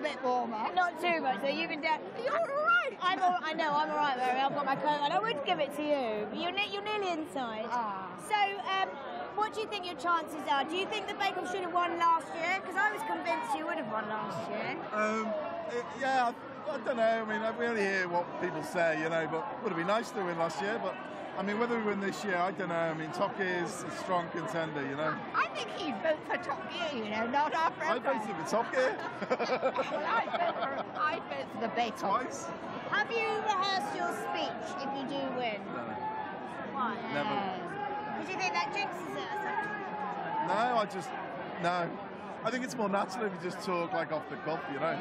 little bit warmer. Not too much, so you've been down. You're all right. I'm all, I know, I'm all right, Mary. I've got my coat on. I would give it to you, but you're, ne- you're nearly inside. Ah. So, um, what do you think your chances are? Do you think the Bake Off should have won last year? Because I was convinced you would have won last year. Um, it- yeah, I, I don't know. I mean, we only hear what people say, you know, but would have been nice to win last year. But I mean, whether we win this year, I don't know. I mean, Top Gear is a strong contender, you know. I think he'd vote for Top Gear, you know, not our I friend. voted for Top Gear Well, I'd vote for, I'd vote for the Off. twice. Have you rehearsed your speech if you do win? No. Why? Never. Because you think that jinxes it or something? No, I just no. I think it's more natural if you just talk like off the cuff, you know,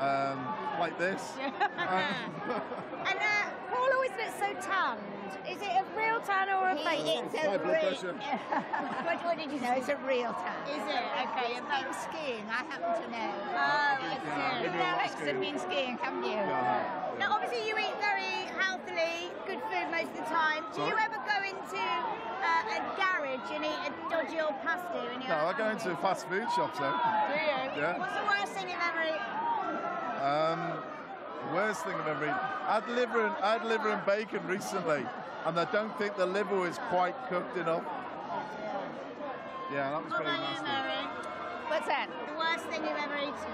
um, like this. Um, And uh, Paul always looks so tanned. Is it a real tan or a? It's High a blood real. pressure. What, what did you No, say? it's a real tan. Is it? Okay, You've been skiing, I happen to know. Oh, I Yeah, see. You've maybe I'll Alex have been skiing, haven't you? Yeah. Now, obviously, you eat very healthily, good food most of the time. Do you ever go into uh, a garage and eat a dodgy old pasty when you're no, I go into fast food shops though. Do you? Yeah. What's the worst thing you've ever eaten? Worst thing I've ever eaten. I had liver and I had liver and bacon recently, and I don't think the liver was quite cooked enough. Yeah, that was What very about you. Mary? What's that? The worst thing you've ever eaten?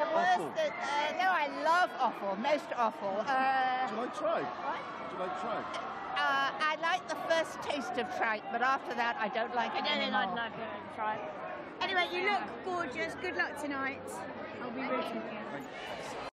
The worst that, uh, no, I love offal, most awful. Uh, Do you like tripe? what? Do you like tripe? Uh, I like the first taste of tripe, but after that, I don't like it I don't think anymore. I'd like it. Try. Anyway, you look gorgeous. Good luck tonight. I'll be rooting for you. Thank-